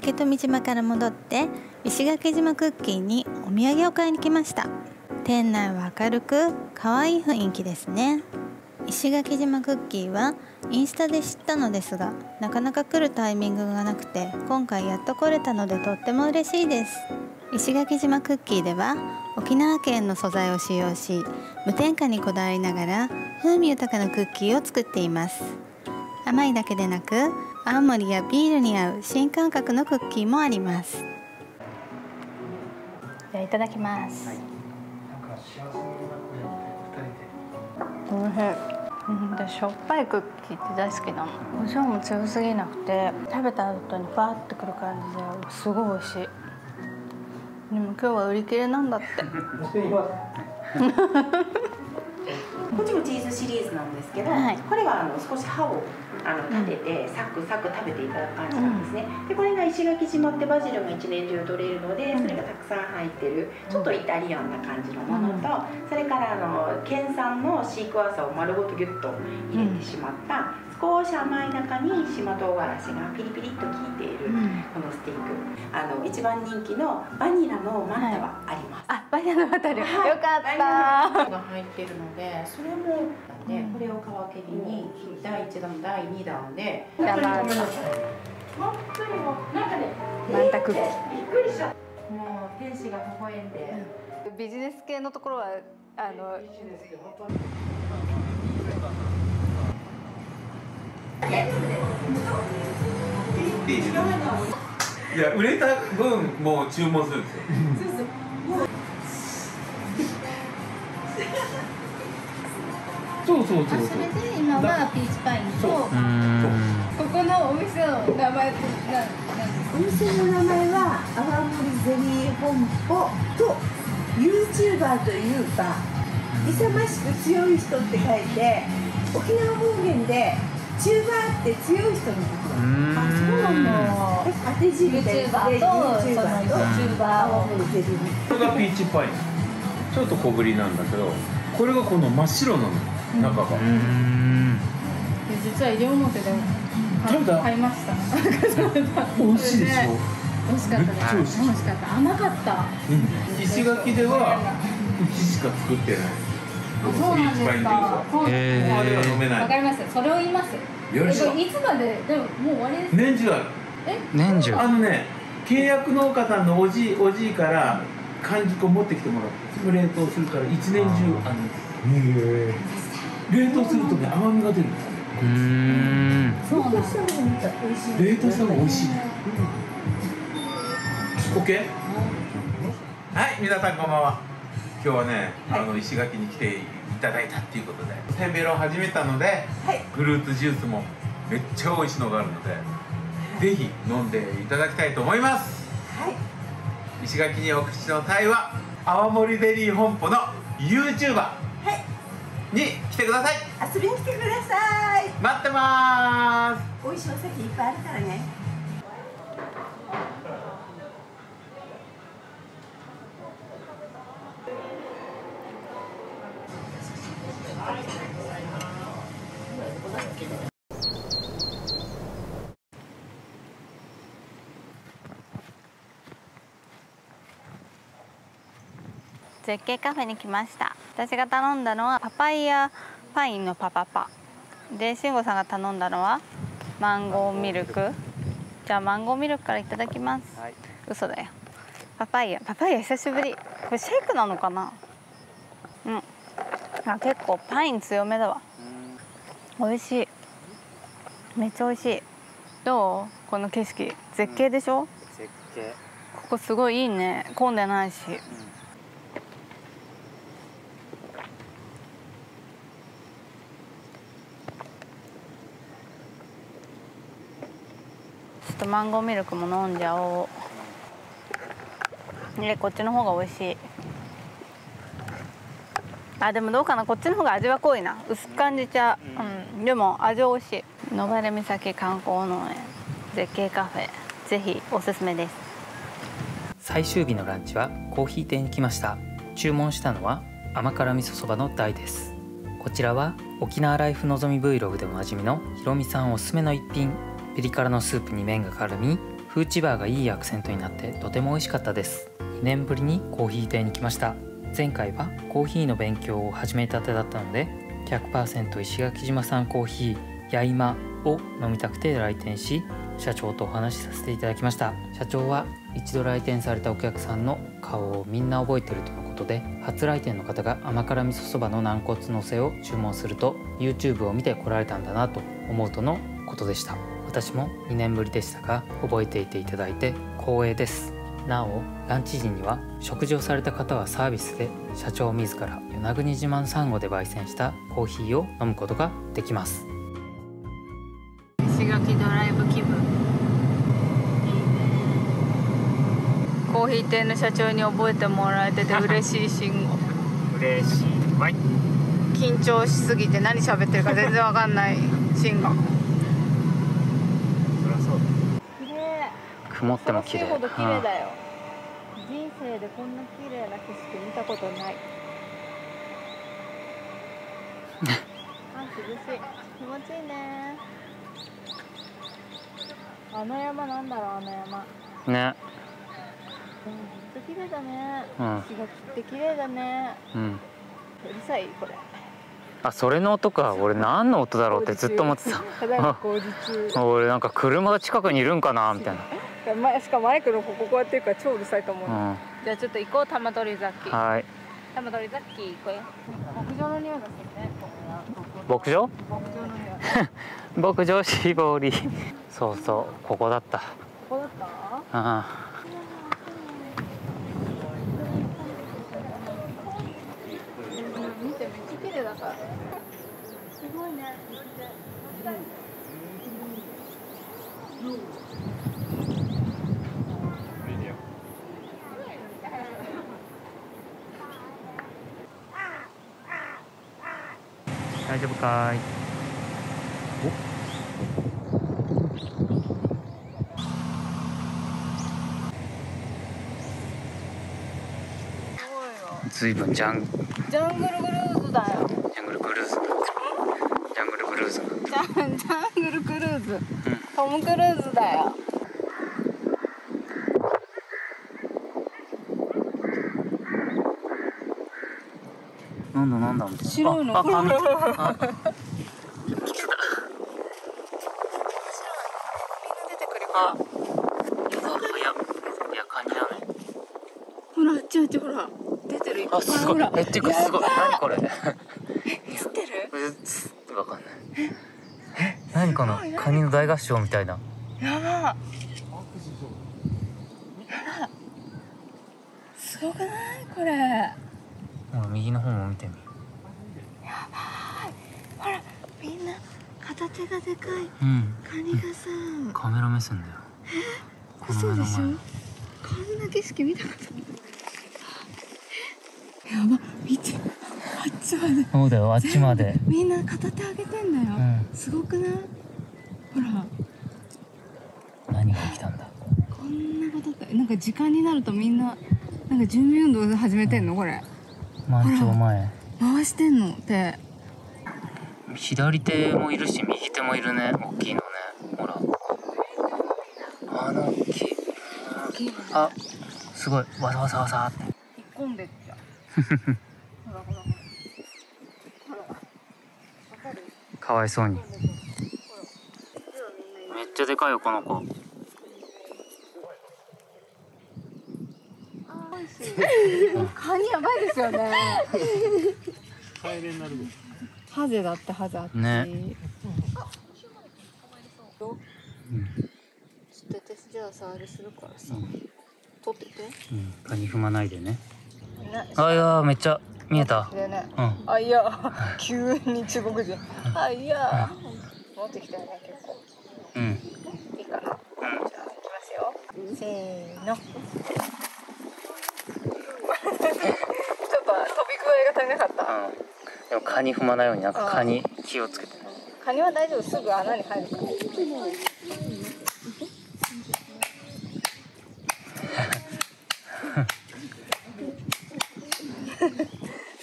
竹富島から戻って石垣島クッキーにお土産を買いに来ました。店内は明るく可愛い雰囲気ですね。石垣島クッキーはインスタで知ったのですがなかなか来るタイミングがなくて今回やっと来れたのでとっても嬉しいです。石垣島クッキーでは沖縄県の素材を使用し無添加にこだわりながら風味豊かなクッキーを作っています。甘いだけでなく青森やビールに合う新感覚のクッキーもあります。じゃあいただきます、なんか幸せになくやっておいしいうんでしょっぱいクッキーって大好きなの。胡椒も強すぎなくて食べた後にファーってくる感じですごい美味しい。でも今日は売り切れなんだって。こっちもチーズシリーズなんですけど、はい。これはあの少し歯をあの立てて、サクサク食べていただく感じなんですね、でこれが石垣島ってバジルが一年中取れるのでそれがたくさん入ってるちょっとイタリアンな感じのものと、それからあの県産のシークワーサーを丸ごとギュッと入れてしまった、少し甘い中に島唐辛子がピリピリっと効いている、このスティック。あの一番人気のバニラのマンタはあります、あバニラの渡る、はい。よかバニラったのが入ってるのでそれもでこれを皮切りに第1弾第2弾で。本当にごめんなさい。本当にもうなびっくりした。もう天使が微笑んで、ビジネス系のところはあのいや売れた分もう注文するんですよ。そうそうそうそう。それで今はピーチパインとここのお店の名前って何お店の名前は泡盛ゼリー本舗と YouTuber というか勇ましく強い人って書いて沖縄方言でチューバーって強い人のことだあそうなんだ。当て字みたい。YouTuber なと YouTuber そのと YouTuber を泡盛ゼリーこれがピーチパイ。ン。ちょっと小ぶりなんだけど、これがこの真っ白なの中が。実は西表で食べた買いました。美味しいでしょ。美味しかった。です美味しかった。甘かった。石垣ではうちしか作ってない。そうなんですか。そう。なんですここまでは飲めない。わかりました。それを言います。よろしくえいつまででももう終わりです。年中ある。年中。あのね、契約農家さんのおじいおじいから完熟を持ってきてもらって、冷凍するから一年中あの冷凍するとね甘みが出るん冷凍した方が美味しい。オッケー。はい、皆さんこんばんは。今日はね、あの石垣に来ていただいたっていうことで、せんべろを始めたので、はい。フルーツジュースもめっちゃ美味しいのがあるので、ぜひ飲んでいただきたいと思います。はい。石垣にお口のタイは泡盛ゼリー本舗の YouTuber はい。に来てください。遊びに来てください。待ってまーす。美味しいお酒いっぱいあるからね絶景カフェに来ました。私が頼んだのはパパイヤパインのパパパ。で慎吾さんが頼んだのはマンゴーミルク。じゃあマンゴーミルクからいただきます、嘘だよ。パパイヤ。パパイヤ久しぶり。これシェイクなのかな？うん。あ結構パイン強めだわ。美味しい。めっちゃ美味しい。どう？この景色。絶景でしょ、絶景。ここすごいいいね。混んでないし、ちょマンゴーミルクも飲んじゃおう。ねこっちの方が美味しい。あでもどうかな。こっちの方が味は濃いな。薄く感じちゃう、うん、でも味は美味しい。野原岬観光農園絶景カフェ。ぜひおすすめです。最終日のランチはコーヒー店に来ました。注文したのは甘辛味噌そばの大です。こちらは沖縄ライフのぞみ Vlog でおなじみのひろみさんおすすめの一品。ピリ辛のスープに麺が絡みフーチバーがいいアクセントになってとても美味しかったです。2年ぶりにコーヒー亭に来ました。前回はコーヒーの勉強を始めたてだったので100%石垣島産コーヒーやいまを飲みたくて来店し社長とお話しさせていただきました。社長は一度来店されたお客さんの顔をみんな覚えてるとのことで初来店の方が甘辛味噌そばの軟骨のせを注文すると YouTube を見て来られたんだなと思うとのことでした。私も2年ぶりでしたが覚えていていただいて光栄です。なおランチ時には食事をされた方はサービスで社長自ら与那国自慢サンゴで焙煎したコーヒーを飲むことができます。石垣ドライブ気分。コーヒー店の社長に覚えてもらえてて嬉しい信号。嬉しい。緊張しすぎて何喋ってるか全然わかんない信号そりゃそう綺麗曇っても綺麗。ほど綺麗だよ人生でこんな綺麗な景色見たことない。あ涼しい。気持ちいいね。あの山なんだろうあの山。うんねうん綺麗だね。うん。石垣って綺麗だね。うん。うるさいこれ。あそれの音か。俺何の音だろうってずっと思ってた。俺なんか車が近くにいるんかなみたいましかもマイクのこここうやってるから超うるさいと思う、な、じゃあちょっと行こう玉取ザッキうん、はい。玉取ザッキ行こうよ。牧場の匂いがするね牧場？牧場の匂い。牧場絞りそうそうここだった。ここだった？あ見てめっちゃ綺麗だからすごいね大丈夫かい？ずいぶんジャン。ジャングルグルーズだよ。ジャングルクルーズ。ジャングルクルーズ。ジャンジャングルクルーズ。トム・クルーズだよなんだなんだ白いの？ああ。紙ああ早っちあっちほら出てるいっぱいあすごい。ほらえっていうかすごい。何これ？映ってわかんない。え何このカニの大合唱みたいな。やば。やば。すごくない？これほら右の方も見てみほらみんな片手がでかい。うん。カニがさ。カメラ目線だよ。この嘘でしょ？こんな景色見たことないやば見て。あっちまで。そうだよあっちまで。みんな片手上げてんだよ、うん。すごくない？ほら。何が起きたんだ？こんなことってなんか時間になるとみんななんか準備運動始めてんの？これ満潮前。回してんの手。左手もいるし右手もいるね。大きいのね。ほら。あの大きい。あすごい。わさわさわさって。引っ込んでっちゃかわいそうに。めっちゃでかいよこの子カニやばいですよね。ハゼだってハゼあっちね。ちょっと私じゃあさあれするからさ。撮ってて。うん。カニ踏まないでね。ね。あいやーめっちゃ見えた。でね。うん。あいや。急に中国人。あいや。持ってきたよね結構。うん。いいかなじゃあいきますよ。せーのちょっと飛び具合が足りなかった。うん。でもカニ踏まないようになんかカニ気をつけてね。カニは大丈夫。すぐ穴に入るから。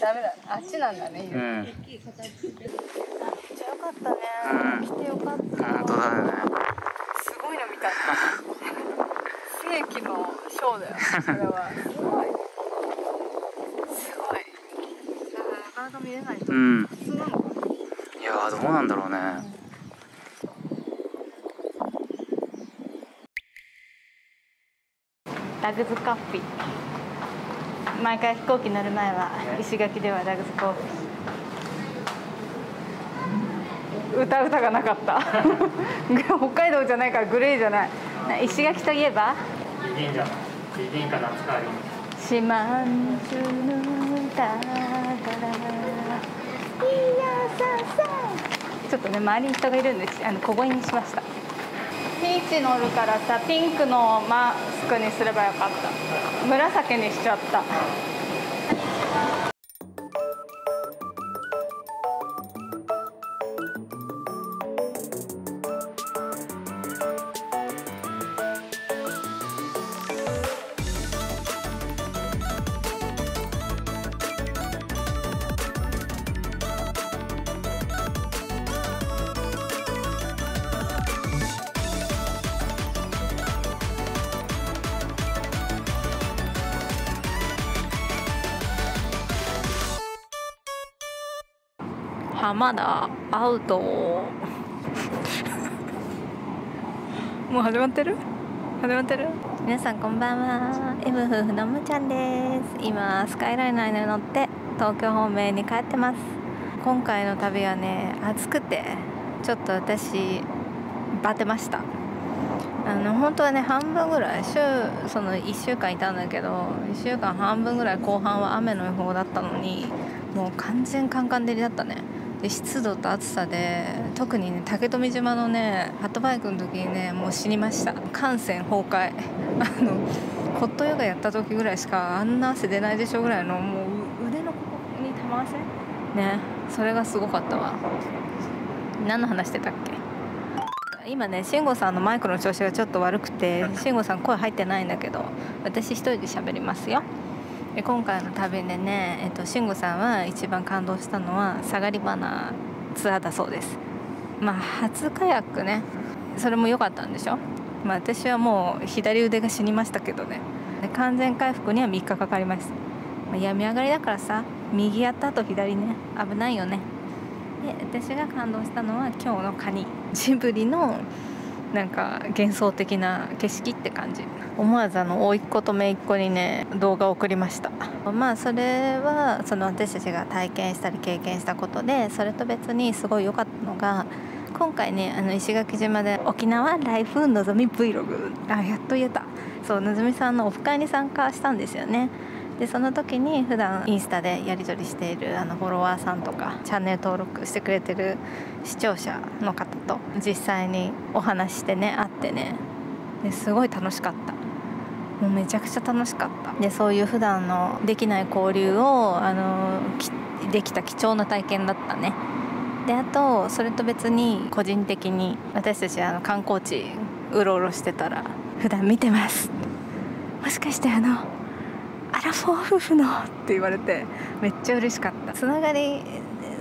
ダメだ。あっちなんだね、うん。めっちゃよかったね、うん。来てよかった。本当だね。すごいの見た。天気のショーだよこれは。すごいすごいなかなか見れないとうん。普通なのかいやーどうなんだろうね。ラグズコーヒー毎回飛行機乗る前は石垣ではラグズコーヒー歌歌がなかった。北海道じゃないからグレーじゃない。石垣といえば？美人じゃない。美人か夏川り四万十の歌から。いやささちょっとね周りに人がいるんであの小声にしました。ピーチ乗るからさピンクのマスクにすればよかった。紫にしちゃった。浜田アウトもう始まってる？始まってる？皆さんこんばんは。M 夫婦のむちゃんです。今スカイライナーに乗って東京方面に帰ってます。今回の旅はね暑くてちょっと私バテました。あの本当はね半分ぐらい週その1週間いたんだけど1週間半分ぐらい後半は雨の予報だったのにもう完全カンカン照りだったね。で湿度と暑さで特にね竹富島のねハットバイクの時にねもう死にました。汗腺崩壊。あのホットヨガやった時ぐらいしかあんな汗出ないでしょぐらいのもう腕のここに玉汗？ね。それがすごかったわ。何の話してたっけ？今ね慎吾さんのマイクの調子がちょっと悪くて慎吾さん声入ってないんだけど私一人で喋りますよ。で今回の旅でね、えっと、慎吾さんは一番感動したのは下がり花ツアーだそうです。まあ初カヤックね。それも良かったんでしょ？まあ私はもう左腕が死にましたけどね。で完全回復には3日かかりました、まあ、病み上がりだからさ右やった後左ね。危ないよね。で私が感動したのは今日のカニ。ジブリのなんか幻想的な景色って感じ。思わずあの甥っ子と姪っ子にね動画を送りました。まあそれはその私たちが体験したり経験したことでそれと別にすごい良かったのが今回ねあの石垣島で沖縄ライフのぞみ Vlog あやっと言えた。そうのぞみさんのオフ会に参加したんですよね。でその時に普段インスタでやり取りしているあのフォロワーさんとかチャンネル登録してくれてる視聴者の方と実際にお話してね会ってねですごい楽しかった。もうめちゃくちゃ楽しかった。でそういう普段のできない交流をあのできた貴重な体験だったね。であとそれと別に個人的に私たちあの観光地うろうろしてたら普段見てます。もしかしてあのアラフォー夫婦のって言われてめっちゃ嬉しかった。つながり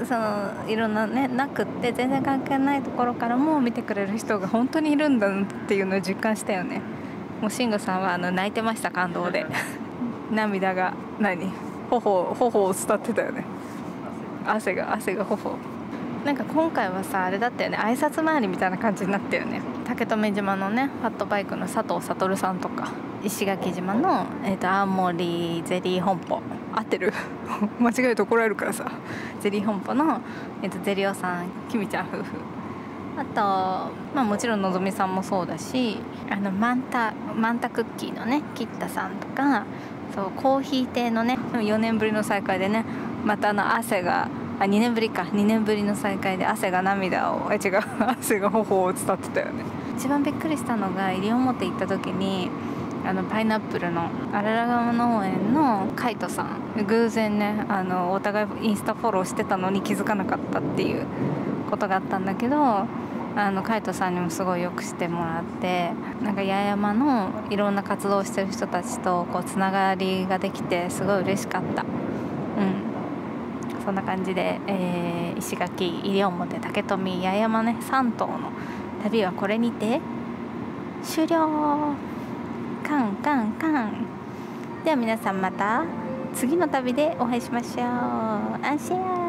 そのいろんなねなくって全然関係ないところからも見てくれる人が本当にいるんだっていうのを実感したよね。もう慎吾さんはあの泣いてました感動で。涙が何？頬頬を伝ってたよね。汗が汗が頬。なんか今回はさあれだったよね。挨拶回りみたいな感じになったよね竹富島のねファットバイクの佐藤悟さんとか石垣島の、えーと、青森ゼリー本舗。合ってる。間違えると怒られるからさ。ゼリー本舗の、えーと、ゼリオさんきみちゃん夫婦。あと、まあ、もちろんのぞみさんもそうだしあのマンタマンタクッキーのねキッタさんとかそうコーヒー亭のね4年ぶりの再会でねまたあの汗があ2年ぶりか。2年ぶりの再会で汗が涙をえ違う汗が頬を伝ってたよね一番びっくりしたのが西表行った時にあのパイナップルのあらら川農園のカイトさん偶然ねあのお互いインスタフォローしてたのに気づかなかったっていうことがあったんだけどあのカイトさんにもすごいよくしてもらってなんか八重山のいろんな活動をしてる人たちとこうつながりができてすごい嬉しかった。うん。そんな感じで、えー、石垣西表竹富八重山ね3島の旅はこれにて。終了。カンカンカン。では皆さんまた次の旅でお会いしましょう。アンシェア